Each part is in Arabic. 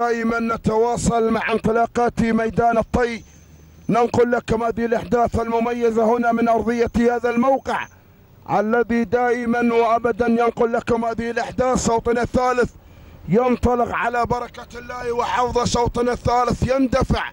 دائما نتواصل مع انطلاقات ميدان الطي. ننقل لكم هذه الأحداث المميزة هنا من أرضية هذا الموقع الذي دائما وابدا ينقل لكم هذه الأحداث. صوتنا الثالث ينطلق على بركة الله وحفظ صوتنا الثالث يندفع.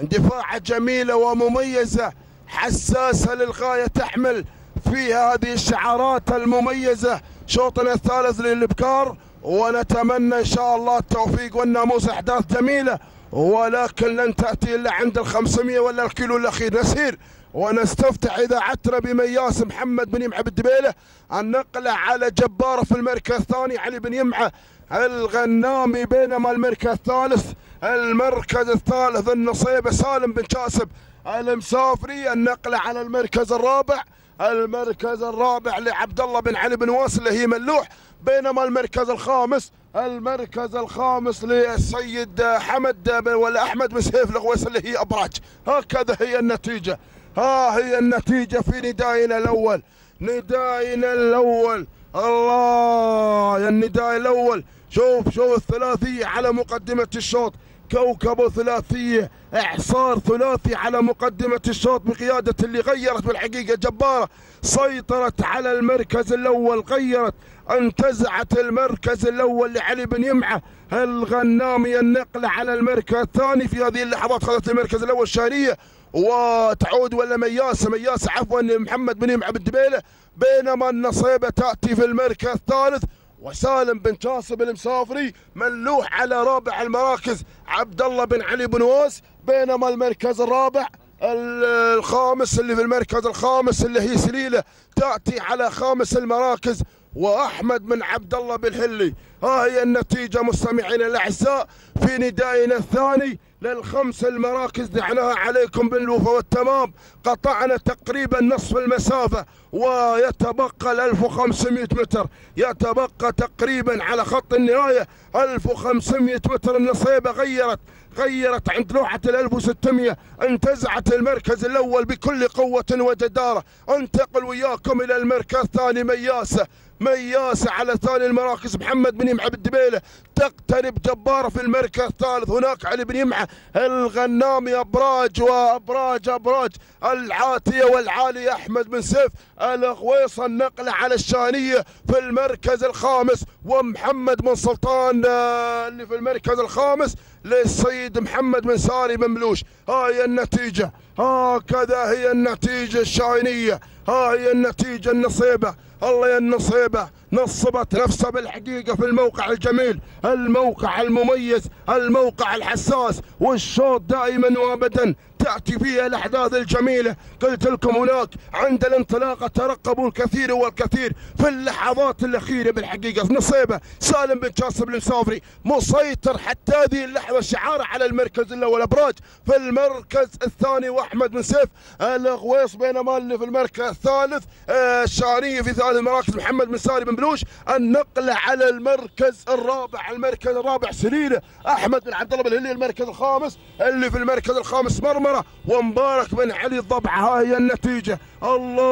اندفاع جميله ومميزة حساسة للغاية تحمل فيها هذه الشعارات المميزة. شوطنا الثالث للإبكار ونتمنى إن شاء الله التوفيق والناموس أحداث جميلة ولكن لن تأتي إلا عند ال 500 ولا الكيلو الأخير. نسير ونستفتح اذاعتنا بمياس محمد بن يمعة بالدبيلة. النقله على جباره في المركز الثاني علي بن يمعة الغنامي بينما المركز الثالث المركز الثالث النصيبه سالم بن كاسب المسافري. النقله على المركز الرابع المركز الرابع لعبد الله بن علي بن واصل هي ملوح. بينما المركز الخامس المركز الخامس للسيد حمد ولا أحمد بن سيف الغويس اللي هي أبراج. هكذا هي النتيجة. ها هي النتيجة في ندائنا الأول. ندائنا الأول. الله يا النداء الأول. شوف شوف الثلاثية على مقدمة الشوط. كوكب ثلاثية إعصار ثلاثي على مقدمة الشوط بقيادة اللي غيرت بالحقيقة جبارة. سيطرت على المركز الأول غيرت انتزعت المركز الأول لعلي بن يمعة. الغنامي النقلة على المركز الثاني في هذه اللحظات خذت المركز الأول شارية وتعود ولا مياسة مياسة عفوا محمد بن يمعة بالدبيلة. بينما النصيبة تأتي في المركز الثالث. وسالم بن كاسب المسافري ملوح على رابع المراكز. عبد الله بن علي بن واس بينما المركز الرابع الخامس اللي في المركز الخامس اللي هي سليلة تأتي على خامس المراكز. وأحمد بن عبد الله بالحلي ها هي النتيجة مستمعينا الأعزاء. في ندائنا الثاني للخمس المراكز دعناها عليكم بالوفا والتمام. قطعنا تقريبا نصف المسافة. ويتبقى ال 1500 متر. يتبقى تقريبا على خط النهاية 1500 متر. النصيبة غيرت غيرت عند لوحة ال 1600 انتزعت المركز الأول بكل قوة وجدارة. انتقل وياكم إلى المركز الثاني مياسة. مياسة على ثاني المراكز. محمد بن يمعة بالدبيلة. تقترب جبارة في المركز الثالث. هناك علي بن يمعة الغنامي أبراج وأبراج أبراج. العاتية والعالي أحمد بن سيف. الغويص النقلة على الشانية في المركز الخامس ومحمد بن سلطان آه، اللي في المركز الخامس للسيد محمد بن ساري بن ملوش هاي النتيجة هكذا هي النتيجة الشاينية هاي النتيجة النصيبة الله يا النصيبة نصبت نفسها بالحقيقة في الموقع الجميل الموقع المميز الموقع الحساس والشوط دائما وابدا تأتي فيها الأحداث الجميلة. قلت لكم هناك عند الانطلاقة ترقبوا الكثير والكثير في اللحظات الأخيرة بالحقيقة. نصيبة سالم بن جاسم المسافري مسيطر حتى هذه اللحظة شعاره على المركز الأول. أبراج في المركز الثاني وأحمد بن سيف. الغويص بينما اللي في المركز الثالث. الشعرية في ثالث المراكز محمد بن ساري بن بلوش. النقلة على المركز الرابع. المركز الرابع سليلة أحمد بن عبد الله بن المركز الخامس. اللي في المركز الخامس مرمرة الكاميرا ومبارك بن علي الضبع. هاي النتيجة. الله!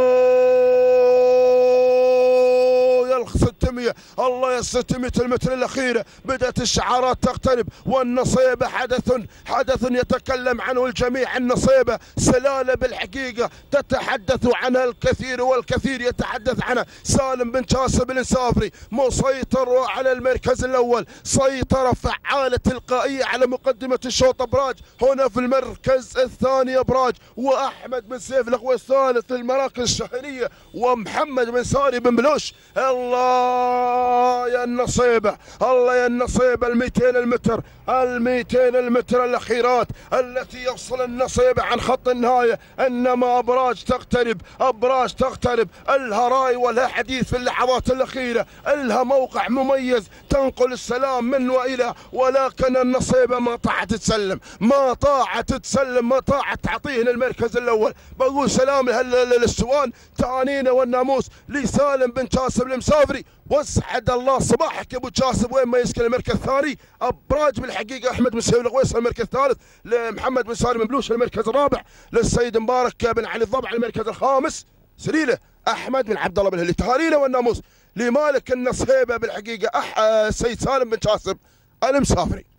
يا 600 الله يا 600 المتر الأخيرة بدأت الشعارات تقترب. والنصيبة حدث حدث يتكلم عنه الجميع. النصيبة سلالة بالحقيقة. تتحدث عنها الكثير والكثير يتحدث عنها سالم بن كاسب الانسافري مسيطر على المركز الأول. سيطرة فعالة تلقائية على مقدمة الشوط أبراج. هنا في المركز الثاني أبراج. وأحمد بن سيف الأخوة الثالث المراكز الشهرية. ومحمد بن ساري بن بلوش. الله يا النصيبه الله يا النصيبه ال 200 المتر ال 200 المتر الأخيرات التي يفصل النصيبه عن خط النهاية. إنما أبراج تقترب أبراج تقترب. الها راي ولها حديث في اللحظات الأخيرة إلها موقع مميز تنقل السلام من وإلى ولكن النصيبه ما طاعت تسلم ما طاعت تسلم ما طاعت تعطيه المركز الأول. بقول سلام للسوان تهانينا والناموس لسالم بن جاسم المسافري. واسعد الله صباحك يا أبو جاسم. وين ما يسكن المركز الثاني؟ أبراج بالحقيقة أحمد بن سهيل الغويس المركز الثالث؟ لمحمد بن سالم بلوش المركز الرابع. للسيد مبارك بن علي الضبع المركز الخامس. سليله أحمد بن عبد الله بن الهلي تهانينا والناموس. لمالك النصيبة بالحقيقة أح... سيد سالم بن جاسم المسافري.